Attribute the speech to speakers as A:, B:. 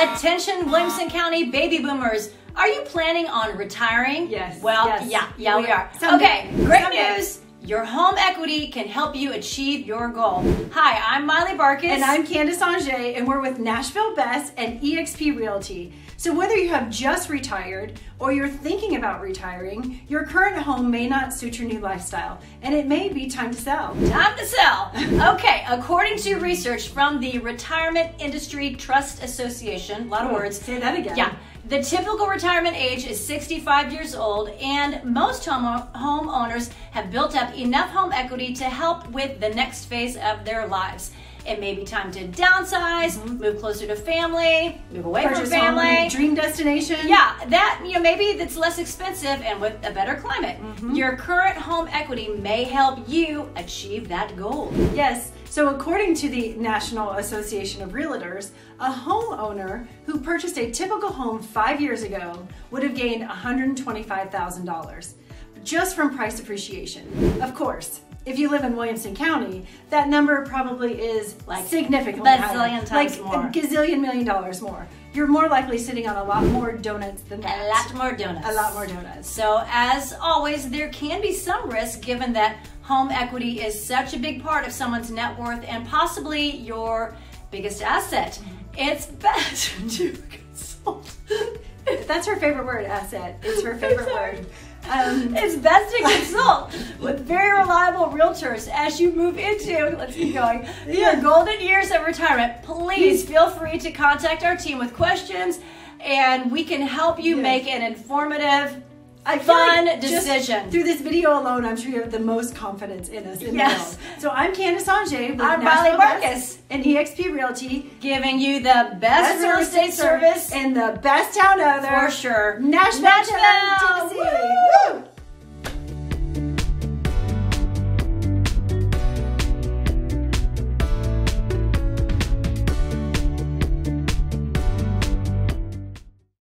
A: Attention, Williamson County baby boomers. Are you planning on retiring?
B: Yes.
A: Well,
B: yes.
A: yeah, yeah, we,
B: we
A: are.
B: Someday.
A: Okay, great
B: Someday.
A: news. Your home equity can help you achieve your goal. Hi, I'm Miley Barcus.
B: And I'm Candace Anger, and we're with Nashville Best and eXp Realty. So, whether you have just retired or you're thinking about retiring, your current home may not suit your new lifestyle, and it may be time to sell.
A: Time to sell. Okay, according to research from the Retirement Industry Trust Association, a lot of oh, words.
B: Say that again.
A: Yeah. The typical retirement age is 65 years old, and most home homeowners have built up enough home equity to help with the next phase of their lives. It may be time to downsize, mm-hmm. move closer to family, move away
B: Purchase
A: from
B: home,
A: family.
B: dream destination.
A: Yeah, that, you know, maybe that's less expensive and with a better climate. Mm-hmm. Your current home equity may help you achieve that goal.
B: Yes. So, according to the National Association of Realtors, a homeowner who purchased a typical home five years ago would have gained $125,000 just from price appreciation. Of course, if you live in Williamson County, that number probably is
A: Like
B: significantly higher,
A: times
B: like
A: more.
B: a gazillion million dollars more. You're more likely sitting on a lot more donuts than that.
A: A lot more donuts.
B: A lot more donuts.
A: So, as always, there can be some risk given that home equity is such a big part of someone's net worth and possibly your biggest asset. It's best to consult.
B: That's her favorite word, asset. It's her favorite word. Um,
A: It's best to consult with very reliable realtors as you move into, let's keep going, your golden years of retirement. Please feel free to contact our team with questions and we can help you
B: Yes.
A: make an informative,
B: I
A: fun
B: like
A: decision.
B: Through this video alone, I'm sure you have the most confidence in us in
A: Yes.
B: the world. So I'm Candace Anger with
A: I'm
B: Best
A: Barcus.
B: and EXP Realty.
A: giving you the best real estate service
B: in the best town ever.
A: for sure.
B: Nashville,
A: Nashville!
B: Tennessee.